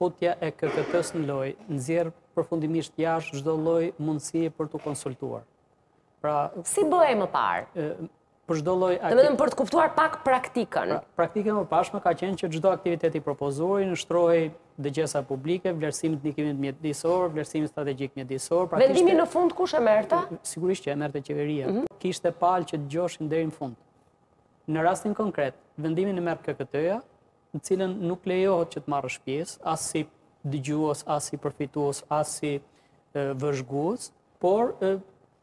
Futja e KKT-së në lojë nxjerr përfundimisht jashtë çdo lloj mundësie për t'u konsultuar. Pra, Si bëhej më parë? për çdo lloj Vetëm për të kuptuar pak praktikën. Pra, praktika e mëparshme ka qenë që çdo aktivitet i propozuar i nënshtrohej dëgjesave publike, vlerësimit të ndikimit mjedisor, vlerësimit strategjik mjedisor, pra kishte Vendimin në fund kush e merrte? Sigurisht që e merrte qeveria. Mhm. Kishte palë që dëgjoheshin deri në fund. Në rastin konkret, vendimin e merr KKT-ja, në cilën nuk lejohet që të marrësh pjesë as si dëgjues, as si përfitues, as si vëzhgues, por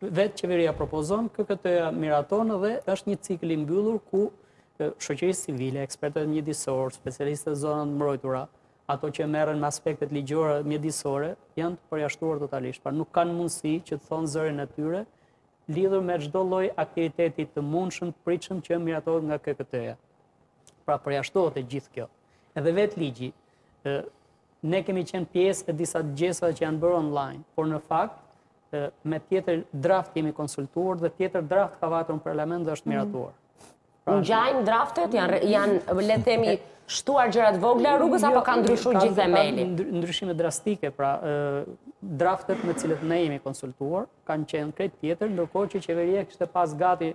vetë qeveria propozon KKT-ja miraton dhe është një cikël i mbyllur ku shoqërisë civile, ekspertët mjedisorë, specialistët zonave të mbrojtura, ato që merren me aspektet ligjore mjedisore, janë të përjashtuar totalisht, pra nuk kanë mundësi që të thonë zërin e tyre lidhur me çdo lloj aktiviteti të mundshëm të pritshëm që miratohet nga KKT-ja. Pra përjashtohet e gjithë kjo. Edhe vetë ligji, ne kemi qenë pjesë e disa dëgjesave që janë bërë online, por në fakt, me tjetër draft jemi konsultuar dhe tjetër draft ka vajtur në parlament dhe është mhm. miratuar. Pra, ngjajnë draftet, janë, janë le themi, shtuar gjëra të vogla rrugës, apo jo, ka ndryshu gjithë themeli? Ndryshime drastike, pra, draftet me të cilët ne jemi konsultuar, kanë qenë krejt tjetër, ndërkohë që qeveria kishte pas gati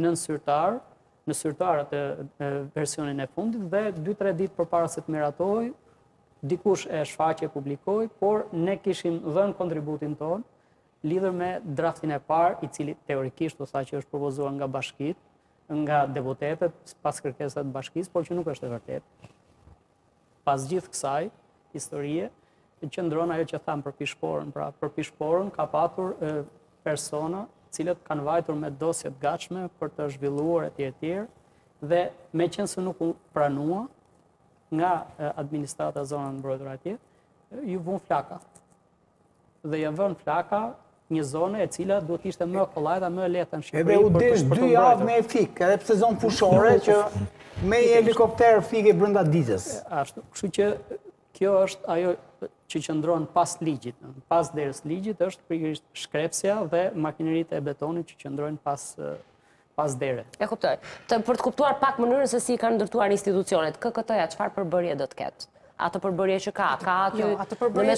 në në sirtar, në sirtarët e versionin e fundit dhe 2-3 ditë përpara se të miratohej, dikush e shfaqi e publikoi, por ne kishim dhënë kontributin tonë, lidhur me draftin e parë, i cili teorikisht u tha që është propozuar nga bashkitë, nga deputetët, pas kërkesave të bashkisë, por që nuk është e vërtetë. Pas gjithë kësaj historie, qëndron ajo që thamë për Pishë-Poron. Pra, për Pishë-Poron ka patur persona të cilët kanë vajtur me dosje të gatshme për të zhvilluar e tjera e tjera, dhe meqenëse nuk u pranua nga administrata e zonave të mbrojtura atje, iu vunë flaka. dhe ia vënë flaka një zone e cila duhet të ishte më e kollaj dhe më e lehtë në Shqipëri. Edhe u desh dy javë me fik, edhe pse zonë fushore që me një helikopter fikej brenda ditës. Ashtu, kështu që kjo është ajo që qëndron pas ligjit, pas derës së ligjit është pikërisht shkrepsja dhe makineritë e betonit që qëndrojnë pas pas dere. E kuptoj. Po për të kuptuar pak mënyrën se si i kanë ndërtuar institucionet, KKT-ja çfarë përbërje do të ketë? atë përbërje që ka, ka aty jo, në mes